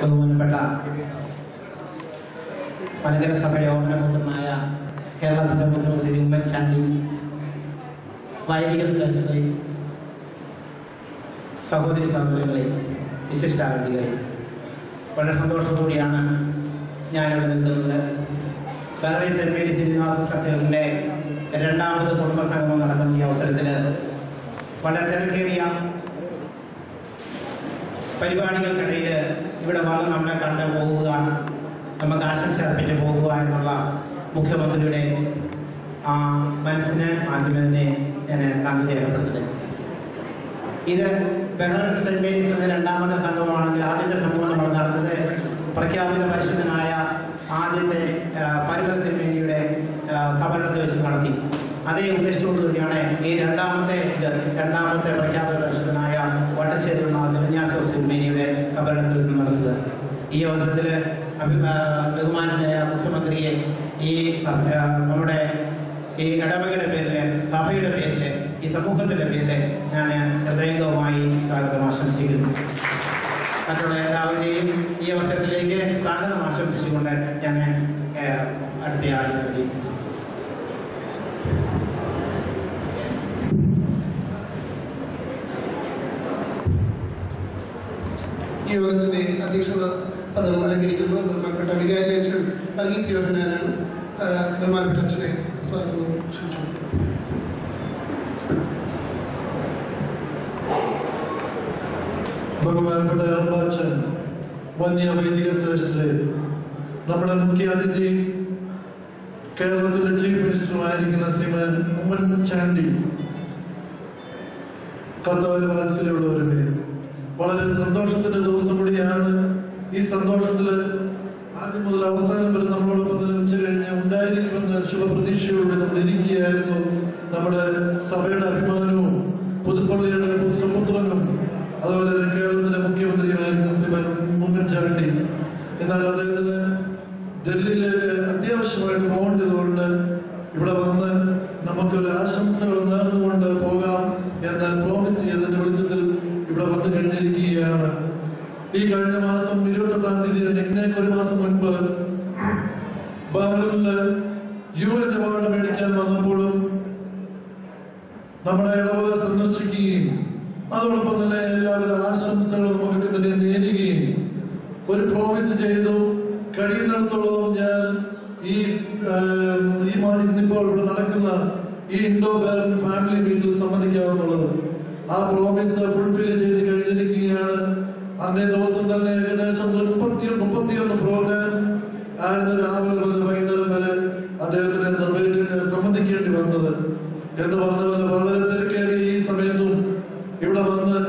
ബഹുമാനപ്പെട്ട മലങ്കര സഭയുടെ ഓർമ്മപുത്രനായ കേരളത്തിന്റെ മുഖ്യമന്ത്രി ഉമ്മൻചാണ്ടി വൈദിക ശ്രേഷ്ഠരെ സഹോദരി സഹോദരങ്ങളെ വിശിഷ്ടാതിഥികളെ വളരെ സന്തോഷത്തോടെയാണ് ഞാനിവിടെ നിൽക്കുന്നത്. ബഹ്റൈൻ സെന്റ് മേരി ശ്രീനിവാസ സത്യത്തിന്റെ രണ്ടാമത് കുടുംബസംഗമം നടക്കുന്ന ഈ അവസരത്തിൽ വളരെ തിരക്കേറിയ പരിപാടികൾക്കിടയിൽ ഇവിടെ വന്ന് നമ്മളെ കണ്ടു പോകുക നമുക്ക് ആശംസ അർപ്പിച്ച് പോകുക എന്നുള്ള മുഖ്യമന്ത്രിയുടെ ആ മനസ്സിന് ആദ്യമേ തന്നെ ഞാൻ നന്ദി രേഖപ്പെടുത്തുന്നത് ഇത് ബഹ്റൈൻ സെന്റ് മേരീസ് എന്ന രണ്ടാമത്തെ സംഘമാണെങ്കിൽ ആദ്യത്തെ സംഘം നമ്മൾ നടത്തുന്നത് പ്രഖ്യാപിത പരിശുദ്ധനായ ആദ്യത്തെ പരിവർത്തന അതേ ഉദ്ദേശത്തോടു തന്നെയാണ് ഈ രണ്ടാമത്തെ ഇത് രണ്ടാമത്തെ പ്രഖ്യാപിത പരിശുദ്ധനായ വട്ടശ്ശേരിയുള്ള സിനിമയുടെ കബറിടത്തിൽ നടത്തുന്നത് ഈ അവസരത്തിൽ ബഹുമാനായ മുഖ്യമന്ത്രിയെ ഈ നമ്മുടെ ഈ ഇടവകയുടെ പേരിൽ സഭയുടെ പേരിൽ ഈ സമൂഹത്തിന്റെ പേരിൽ ഞാൻ ഹൃദയംഗവുമായി സ്വാഗതം ആശംസിക്കുന്നു. മറ്റുള്ള എല്ലാവരെയും ഈ അവസരത്തിലേക്ക് സ്വാഗതം ആശംസിച്ചുകൊണ്ട് ഞാൻ യോഗത്തിന്റെ അധ്യക്ഷത പദം അലങ്കരിക്കുന്നത് ബഹുമാനപ്പെട്ട വികാരി അച്ഛൻ വർഗീസ് യോഹനാനാണ് ബഹുമാനപ്പെട്ട അച്ഛനെ സ്വാഗതം ക്ഷണിച്ചു ബഹുമാനപ്പെട്ട അർബാച്ചൻ വന്യ വൈദിക ശ്രേഷ്ഠരെ നമ്മുടെ മുഖ്യാതിഥി കേരളത്തിന്റെ ചീഫ് മിനിസ്റ്ററുമായിരിക്കുന്ന ശ്രീമാൻ ഉമ്മൻ ചാണ്ടി കർത്താവിന് മനസ്സിലുള്ളവരുടെ വളരെ സന്തോഷത്തിന്റെ ദിവസം കൂടിയാണ്. ഈ സന്തോഷത്തിൽ ആദ്യം മുതൽ അവസാനം വരെ നമ്മളോടൊപ്പം തന്നെ ഉച്ച കഴിഞ്ഞ് ഉണ്ടായിരിക്കുമെന്ന ശുഭപ്രതീക്ഷയോടെ നമ്മൾ ഇരിക്കുകയായിരുന്നു. നമ്മുടെ സഭയുടെ അഭിമാനവും പുതുപ്പള്ളിയുടെ സുപുത്രനും അതുപോലെ കേരളത്തിന്റെ മുഖ്യമന്ത്രിയുമായിരുന്ന ശ്രീമാൻ ഉമ്മൻചാണ്ടി എന്നാൽ അദ്ദേഹത്തിന് ഡൽഹിയിലേക്ക് അത്യാവശ്യമായിട്ട് പോകേണ്ടതുകൊണ്ട് ഇവിടെ വന്ന് നമുക്കൊരു നേർന്നുകൊണ്ട് പോകാം എന്ന് പ്രോമിസ് ചെയ്തതിന്റെ വെളിച്ചത്തിൽ ഇവിടെ വന്നു കഴിഞ്ഞിരിക്കുകയാണ് ഈ കഴിഞ്ഞ മാസം ഇരുപത്തെട്ടാം തീയതി ഇന്നേക്ക് ഒരു മാസം മുൻപ് ബഹ്റിനിൽ യു എൻ അവാർഡ് മേടിക്കാൻ വന്നപ്പോഴും നമ്മുടെ ഇടവക സന്ദർശിക്കുകയും അതോടൊപ്പം തന്നെ എല്ലാവിധ ആശംസകളും നമുക്ക് തന്നെ നേരുകയും ഒരു പ്രോമിസ് ചെയ്തു. കഴിയുന്നിടത്തോളം ഞാൻ ഈ ഈ ഇന്നിപ്പോൾ ഇവിടെ നടക്കുന്ന ഈ ഇൻഡോ ബാരൻ ഫാമിലി മീറ്റിൽ സംബന്ധിക്കാവുന്നുള്ളത് ആ പ്രോമിസ് ഫുൾഫിൽ തന്നെ ഏകദേശം മുപ്പത്തി മുപ്പത്തിയൊന്ന് പ്രോഗ്രാംസ് ആയിരുന്നു രാവിലെ മുതൽ വൈകുന്നേരം വരെ അദ്ദേഹത്തിന് നിർവഹിച്ച് സംബന്ധിക്കേണ്ടി വന്നത്. എന്ന് പറഞ്ഞതുപോലെ വളരെ തിരക്കേറിയ ഈ സമയത്തും ഇവിടെ വന്ന്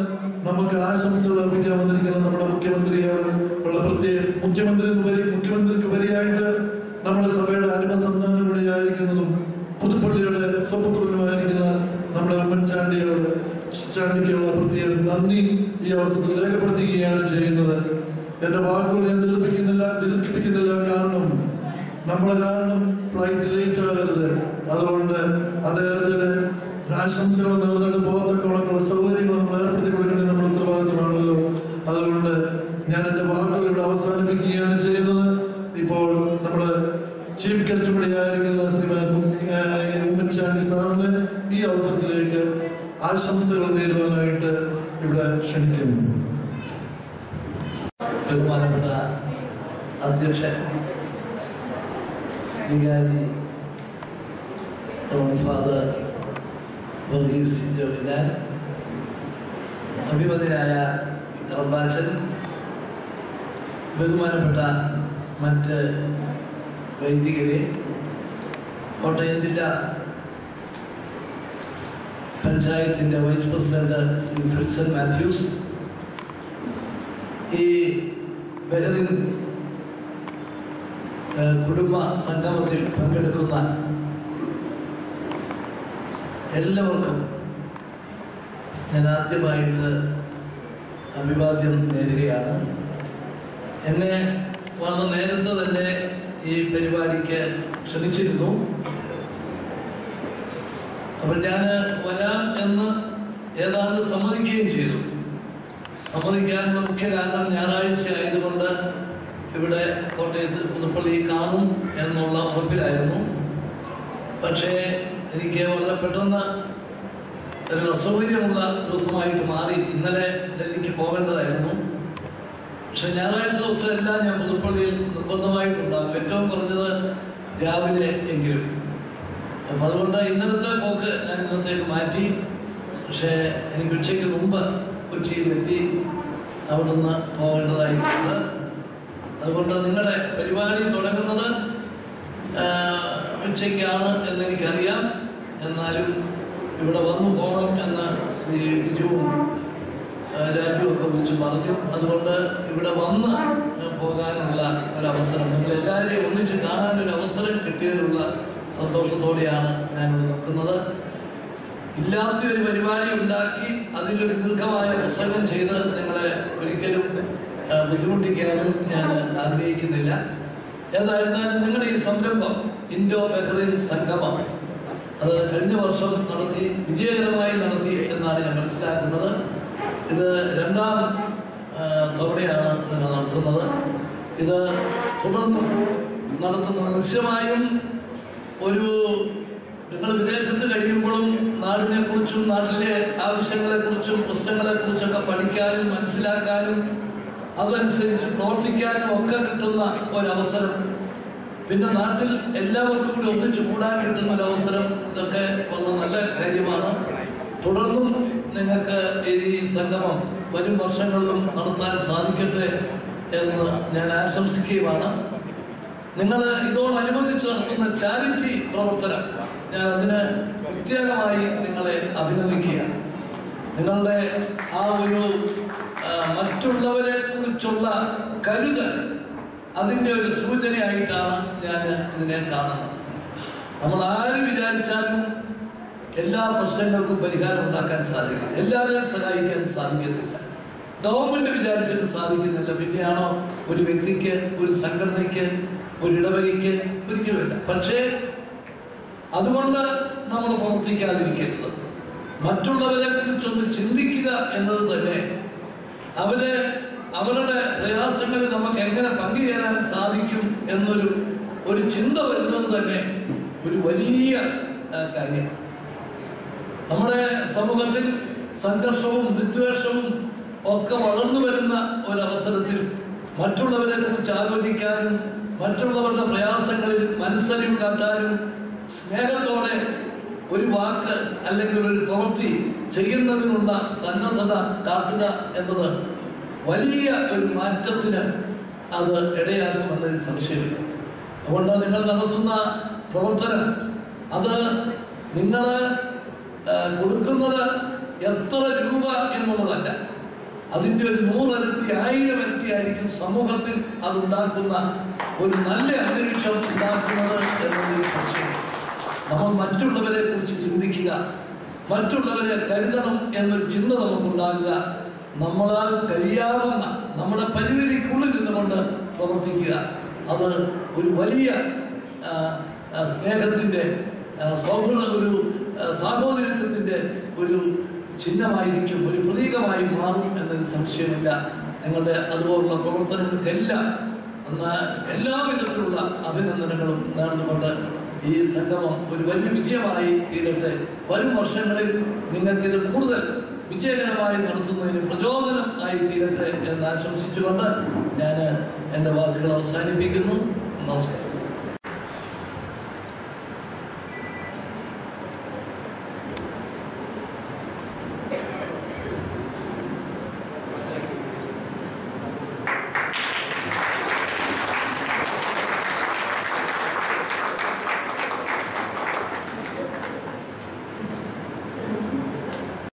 നമുക്ക് ആശംസകൾ അർപ്പിക്കാൻ വന്നിരിക്കുന്നത് നമ്മുടെ മുഖ്യമന്ത്രിയാണ്. ഉള്ള പ്രത്യേക മുഖ്യമന്ത്രി മുഖ്യമന്ത്രിക്ക് ഉപരിയായിട്ട് നമ്മുടെ സഭയുടെ അരുമസന്താനം കൂടിയായിരിക്കുന്നതും പുതുപ്പള്ളിയുടെ സ്വപുത്രനുമായിരിക്കുന്ന നമ്മുടെ ഉമ്മൻചാണ്ടിയോട് ചാണ്ടിക്കുള്ള പ്രത്യേക നന്ദി ഈ അവസരത്തിൽ രേഖപ്പെടുത്തുകയാണ് ചെയ്യുന്നത്. എന്റെ വാക്കുകൾ ഞാൻ ദീർഘിപ്പിക്കുന്നില്ല ദീർഘിപ്പിക്കുന്നില്ല കാരണം നമ്മളെ കാരണം ഫ്ലൈറ്റ് ലേറ്റ് ആകരുത്. അതുകൊണ്ട് അദ്ദേഹത്തിന് ആശംസകൾ നേർന്നിട്ട് പോകത്തക്കോളമുള്ള സൗകര്യങ്ങൾ നമ്മൾ ഏർപ്പെടുത്തി കൊടുക്കേണ്ടത് നമ്മുടെ ഉത്തരവാദിത്തമാണല്ലോ. അതുകൊണ്ട് ഞാൻ എന്റെ വാക്കുകൾ ഇവിടെ അവസാനിപ്പിക്കുകയാണ് ചെയ്യുന്നത്. ഇപ്പോൾ നമ്മൾ ചീഫ് ഗസ്റ്റ് കൂടി ആയിരിക്കുന്ന ശ്രീമാൻ ഉമ്മൻചാണ്ടി സാറിന് ഈ അവസരത്തിലേക്ക് ആശംസകൾ നേരുവാനായിട്ട് ഇവിടെ ക്ഷണിക്കുന്നു. ബഹുമാനപ്പെട്ട അധ്യക്ഷൻ വികാരി ഫാദർ വർഗീസ് ജോവിനാൻ അഭിമതനായ റബ്ബാച്ചൻ ബഹുമാനപ്പെട്ട മറ്റ് വൈദികരെ കോട്ടയം ജില്ല പഞ്ചായത്തിന്റെ വൈസ് പ്രസിഡന്റ് ശ്രീ ഫിൽസൺ മാത്യൂസ് ഈ ബഹറിൻ കുടുംബ സംഗമത്തിൽ പങ്കെടുക്കുന്ന എല്ലാവർക്കും ഞാൻ ആദ്യമായിട്ട് അഭിവാദ്യം നേരുകയാണ്. എന്നെ വളരെ നേരത്തെ തന്നെ ഈ പരിപാടിക്ക് ക്ഷണിച്ചിരുന്നു. അപ്പം ഞാൻ വരാം എന്ന് ഏതാണ്ട് സമ്മതിക്കുകയും ചെയ്തു. സമ്മതിക്കാനുള്ള മുഖ്യ കാരണം ഞായറാഴ്ച ആയതുകൊണ്ട് ഇവിടെ കോട്ടയത്ത് പുതുപ്പള്ളി കാണും എന്നുള്ള ഉറപ്പിലായിരുന്നു. പക്ഷേ എനിക്ക് വളരെ പെട്ടെന്ന് ഒരു അസൗകര്യമുള്ള ദിവസമായിട്ട് മാറി. ഇന്നലെ ഡൽഹിക്ക് പോകേണ്ടതായിരുന്നു. പക്ഷെ ഞായറാഴ്ച ദിവസം എല്ലാം ഞാൻ പുതുപ്പള്ളിയിൽ നിർബന്ധമായിട്ടുണ്ടാകും. ഏറ്റവും കുറഞ്ഞത് രാവിലെ എങ്കിലും. അപ്പം അതുകൊണ്ട് ഇന്നലത്തെ പോക്ക് ഞാൻ ഇന്നത്തേക്ക് മാറ്റി. പക്ഷേ എനിക്ക് ഉച്ചയ്ക്ക് മുമ്പ് കൊച്ചിയിലെത്തി അവിടുന്ന് പോകേണ്ടതായിട്ടുണ്ട്. അതുകൊണ്ട് നിങ്ങളുടെ പരിപാടി തുടങ്ങുന്നത് ഉച്ചയ്ക്കാണ് എന്നെനിക്കറിയാം. എന്നാലും ഇവിടെ വന്നു പോകണം എന്ന് ശ്രീ ബിജുവും രാജുവൊക്കെ വിളിച്ച് പറഞ്ഞു. അതുകൊണ്ട് ഇവിടെ വന്ന് പോകാനുള്ള ഒരവസരം നിങ്ങൾ എല്ലാവരെയും ഒന്നിച്ച് കാണാനൊരു അവസരം സന്തോഷത്തോടെയാണ് ഞാനിവിടെ നിൽക്കുന്നത്. ഇല്ലാത്ത ഒരു പരിപാടി ഉണ്ടാക്കി അതിലൊരു ദീർഘമായ പുസ്തകം ചെയ്ത് നിങ്ങളെ ഒരിക്കലും ബുദ്ധിമുട്ടിക്കാനും ഞാൻ ആഗ്രഹിക്കുന്നില്ല. ഏതായിരുന്നാലും നിങ്ങളുടെ ഈ സംരംഭം ഇൻഡോ ബഹ്റിൻ സംഗമം. അത് കഴിഞ്ഞ വർഷം നടത്തി വിജയകരമായി നടത്തി എന്നാണ് ഞാൻ മനസ്സിലാക്കുന്നത്. ഇത് രണ്ടാം തവണയാണ് നിങ്ങൾ നടത്തുന്നത്. ഇത് തുടർന്നും നടത്തുന്ന നിശ്ചയമായും ഒരു നിങ്ങൾ വിദേശത്ത് കഴിയുമ്പോഴും നാടിനെ കുറിച്ചും നാട്ടിലെ ആവശ്യങ്ങളെ കുറിച്ചും പ്രശ്നങ്ങളെ കുറിച്ചൊക്കെ പഠിക്കാനും മനസ്സിലാക്കാനും അതനുസരിച്ച് പ്രവർത്തിക്കാനും ഒക്കെ കിട്ടുന്ന ഒരവസരം. പിന്നെ നാട്ടിൽ എല്ലാവർക്കും കൂടി ഒന്നിച്ചു കൂടാൻ കിട്ടുന്ന ഒരു അവസരം ഇതൊക്കെ വന്ന നല്ല കാര്യമാണ്. തുടർന്നും നിങ്ങൾക്ക് ഈ സംഗമം വരും വർഷങ്ങളിലും നടത്താൻ സാധിക്കട്ടെ എന്ന് ഞാൻ ആശംസിക്കുകയുമാണ്. നിങ്ങൾ ഇതോടനുബന്ധിച്ച് നടത്തുന്ന ചാരിറ്റി പ്രവർത്തനം ഞാൻ അതിന് പ്രത്യേകമായി നിങ്ങളെ അഭിനന്ദിക്കുകയാണ്. നിങ്ങളുടെ ആ ഒരു മറ്റുള്ളവരെ കുറിച്ചുള്ള കരുതൽ അതിന്റെ ഒരു സൂചനയായിട്ടാണ് ഞാൻ ഇതിനെ കാണുന്നത്. നമ്മൾ ആര് വിചാരിച്ചാലും എല്ലാ പ്രശ്നങ്ങൾക്കും പരിഹാരം ഉണ്ടാക്കാൻ സാധിക്കും എല്ലാവരെയും സഹായിക്കാൻ സാധിക്കത്തില്ല. ഗവൺമെന്റ് വിചാരിച്ചിട്ട് സാധിക്കുന്നില്ല. പിന്നെയാണോ ഒരു വ്യക്തിക്ക് ഒരു സംഘടനയ്ക്ക് ഒരു ഇടവകയ്ക്ക് ഒരിക്കലുമില്ല. പക്ഷേ അതുകൊണ്ട് നമ്മൾ പ്രവർത്തിക്കാതിരിക്കരുത്. മറ്റുള്ളവരെ കുറിച്ചൊന്ന് ചിന്തിക്കുക എന്നത് തന്നെ അവരെ അവരുടെ പ്രയാസങ്ങളിൽ നമുക്ക് എങ്ങനെ പങ്കുചേരാൻ സാധിക്കും എന്നൊരു ഒരു ചിന്ത വരുന്നത് തന്നെ ഒരു വലിയ കാര്യമാണ്. നമ്മുടെ സമൂഹത്തിൽ സംഘർഷവും വിദ്വേഷവും ഒക്കെ വളർന്നു വരുന്ന ഒരവസരത്തിൽ മറ്റുള്ളവരെ കുറിച്ച് ആലോചിക്കാനും മറ്റുള്ളവരുടെ പ്രയാസങ്ങളിൽ മനസ്സറിവ് കാട്ടാനും സ്നേഹത്തോടെ ഒരു വാക്ക് അല്ലെങ്കിൽ ഒരു പ്രവൃത്തി ചെയ്യുന്നതിനുള്ള സന്നദ്ധത കാട്ടുക എന്നത് വലിയ ഒരു മാറ്റത്തിന് അത് ഇടയാകുമെന്നതിൽ സംശയമില്ല. അതുകൊണ്ട് നിങ്ങൾ നടത്തുന്ന പ്രവർത്തനം. അത് നിങ്ങൾ കൊടുക്കുന്നത് എത്ര രൂപ എന്നുള്ളതല്ല. അതിന്റെ ഒരു നൂറരട്ടി ആയിരം ഇരട്ടി ആയിരിക്കും സമൂഹത്തിൽ അതുണ്ടാക്കുന്ന ഒരു നല്ല അന്തരീക്ഷം ഉണ്ടാക്കുന്നത് എന്നതിൽ പക്ഷേ നമ്മൾ മറ്റുള്ളവരെ കുറിച്ച് ചിന്തിക്കുക മറ്റുള്ളവരെ കരുതണം എന്നൊരു ചിന്ത നമുക്കുണ്ടാകുക. നമ്മളാൽ കഴിയാവുന്ന നമ്മുടെ പരിമിതിക്കുള്ളിൽ നിന്നുകൊണ്ട് പ്രവർത്തിക്കുക. അത് ഒരു വലിയ സ്നേഹത്തിന്റെ സൗഹൃദ ഒരു സാഹോദര്യത്വത്തിന്റെ ഒരു ചിഹ്നമായിരിക്കും ഒരു പ്രതീകമായി മാറും എന്നതിൽ സംശയമില്ല. നിങ്ങളുടെ അതുപോലുള്ള പ്രവർത്തനങ്ങൾക്കെല്ലാം എന്ന എല്ലാ വിധത്തിലുള്ള അഭിനന്ദനങ്ങളും നേർന്നുകൊണ്ട് ഈ സംഗമം ഒരു വലിയ വിജയമായി തീരട്ടെ. വരും വർഷങ്ങളിൽ നിങ്ങൾക്ക് ഇത് കൂടുതൽ വിജയകരമായി നടത്തുന്നതിന് പ്രചോദനം ആയി തീരട്ടെ എന്ന് ആശംസിച്ചുകൊണ്ട് ഞാൻ എന്റെ വാക്കുകൾ അവസാനിപ്പിക്കുന്നു. നമസ്കാരം.